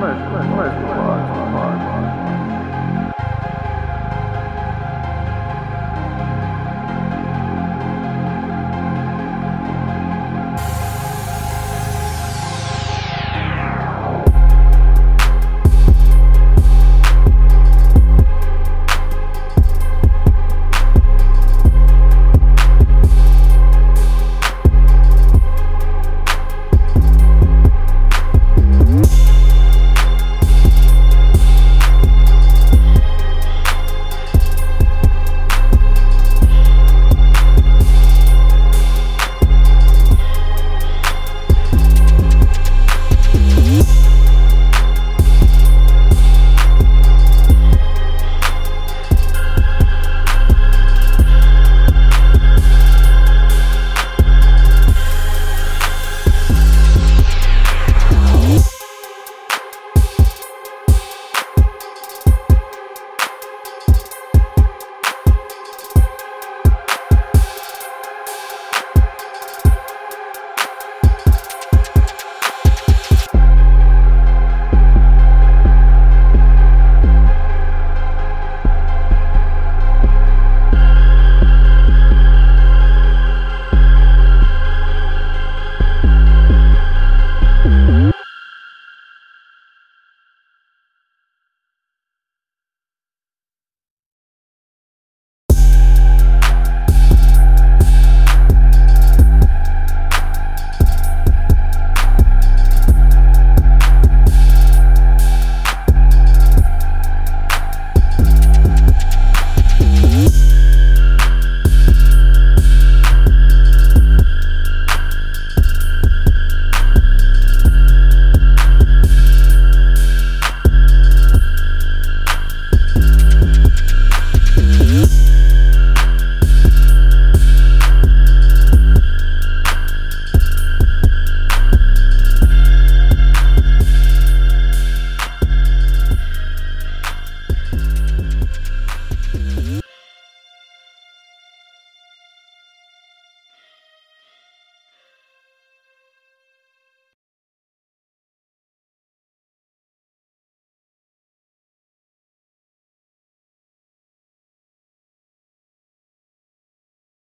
慢慢慢说话。